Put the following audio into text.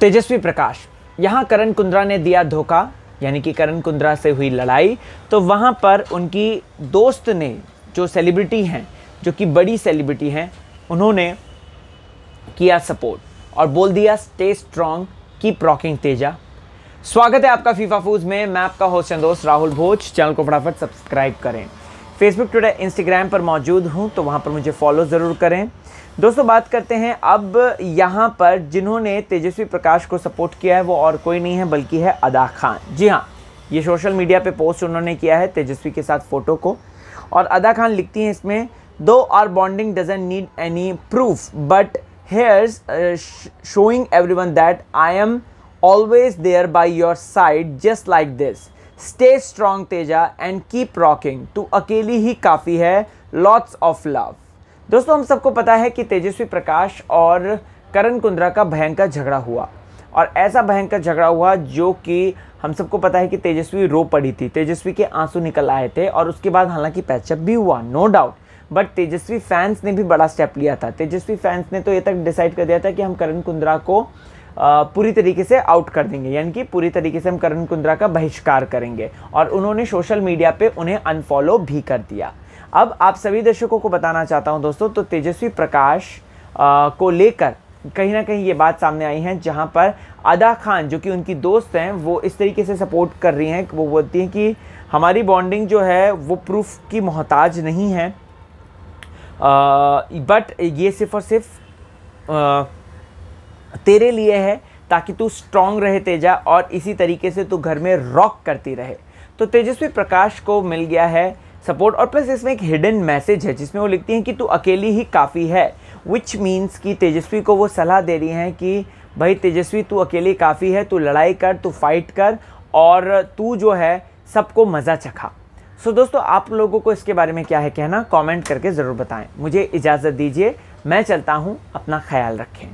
तेजस्वी प्रकाश। यहाँ करण कुंद्रा ने दिया धोखा, यानी कि करण कुंद्रा से हुई लड़ाई। तो वहाँ पर उनकी दोस्त ने, जो सेलिब्रिटी हैं, जो कि बड़ी सेलिब्रिटी हैं, उन्होंने किया सपोर्ट और बोल दिया stay strong keep rocking Teja. स्वागत है आपका फीफा फूज में। मैं आपका होस्ट एंड दोस्त राहुल भोज। चैनल को फटाफट सब्सक्राइब करें। फेसबुक ट्विटर इंस्टाग्राम पर मौजूद हूँ तो वहाँ पर मुझे फॉलो ज़रूर करें। दोस्तों, बात करते हैं अब यहाँ पर जिन्होंने तेजस्वी प्रकाश को सपोर्ट किया है, वो और कोई नहीं है, बल्कि है अदा खान। जी हाँ ये सोशल मीडिया पे पोस्ट उन्होंने किया है तेजस्वी के साथ फ़ोटो को। और अदा खान लिखती हैं इसमें दो our bonding doesn't need any proof but here's showing everyone that I am always there by your side just like this stay strong Teja and keep rocking तू अकेली ही काफ़ी है लॉट्स ऑफ़ लव दोस्तों, हम सबको पता है कि तेजस्वी प्रकाश और करण कुंद्रा का भयंकर झगड़ा हुआ। और ऐसा भयंकर झगड़ा हुआ जो कि हम सबको पता है कि तेजस्वी रो पड़ी थी। तेजस्वी के आँसू निकल आए थे और उसके बाद हालाँकि पैचअप भी हुआ no doubt but Tejasswi fans ने भी बड़ा स्टेप लिया था। तेजस्वी फैंस ने तो ये तक डिसाइड कर दिया था कि हम करण कुंद्रा को पूरी तरीके से आउट कर देंगे। यानी कि पूरी तरीके से हम करण कुंद्रा का बहिष्कार करेंगे। और उन्होंने सोशल मीडिया पे उन्हें अनफॉलो भी कर दिया। अब आप सभी दर्शकों को बताना चाहता हूँ दोस्तों तो तेजस्वी प्रकाश आ, को लेकर कहीं ना कहीं ये बात सामने आई है जहाँ पर अदा खान जो कि उनकी दोस्त हैं वो इस तरीके से सपोर्ट कर रही हैं वो बोलती हैं कि हमारी बॉन्डिंग जो है वो प्रूफ की मोहताज नहीं है। बट ये सिर्फ़ और सिर्फ़ आ, तेरे लिए है ताकि तू स्ट्रांग रहे तेजा और इसी तरीके से तू घर में रॉक करती रहे। तो तेजस्वी प्रकाश को मिल गया है सपोर्ट। और प्लस इसमें एक हिडन मैसेज है जिसमें वो लिखती हैं कि तू अकेली ही काफ़ी है विच मीन्स कि तेजस्वी को वो सलाह दे रही हैं कि भाई तेजस्वी तू अकेली काफ़ी है तू लड़ाई कर तू फाइट कर और तू जो है सबको मज़ा चखा। सो so, दोस्तों आप लोगों को इसके बारे में क्या है कहना कमेंट करके ज़रूर बताएँ। मुझे इजाज़त दीजिए मैं चलता हूँ अपना ख्याल रखें।